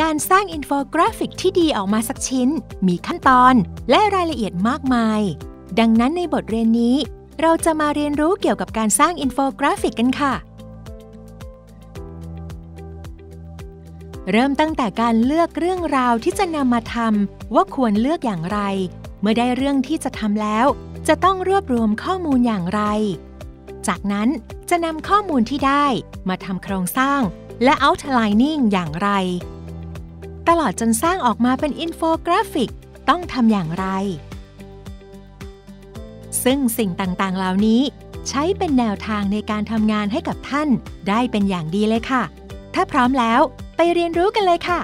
การสร้างอินโฟกราฟิกที่ดีออกมาสักชิ้น มีขั้นตอนและรายละเอียดมากมาย ดังนั้นในบทเรียนนี้ เราจะมาเรียนรู้เกี่ยวกับการสร้างอินโฟกราฟิกกันค่ะ เริ่มตั้งแต่การเลือกเรื่องราวที่จะนำมาทำว่าควรเลือกอย่างไร เมื่อได้เรื่องที่จะทำแล้ว จะต้องรวบรวมข้อมูลอย่างไร จากนั้นจะนำข้อมูลที่ได้มาทำโครงสร้างและ outlining อย่างไร ตลอดจนสร้างออกมาเป็นอินโฟกราฟิกต้องทำอย่างไร ซึ่งสิ่งต่างๆ เหล่านี้ ใช้เป็นแนวทางในการทำงานให้กับท่าน ได้เป็นอย่างดีเลยค่ะ ถ้าพร้อมแล้วไปเรียนรู้กันเลยค่ะ